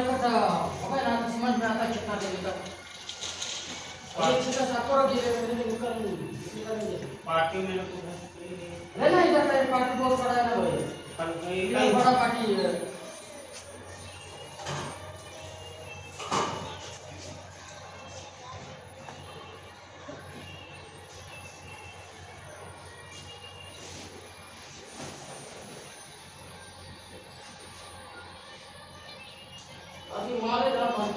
हमारे अबे ना तो समझ में आता कितना देने का अरे छोटा सा करो दे दे दे कर करेंगे पार्टी में तो रहना इधर पार्टी बहुत बड़ा है ना भाई बड़ा पार्टी है अभी मारे ना हम के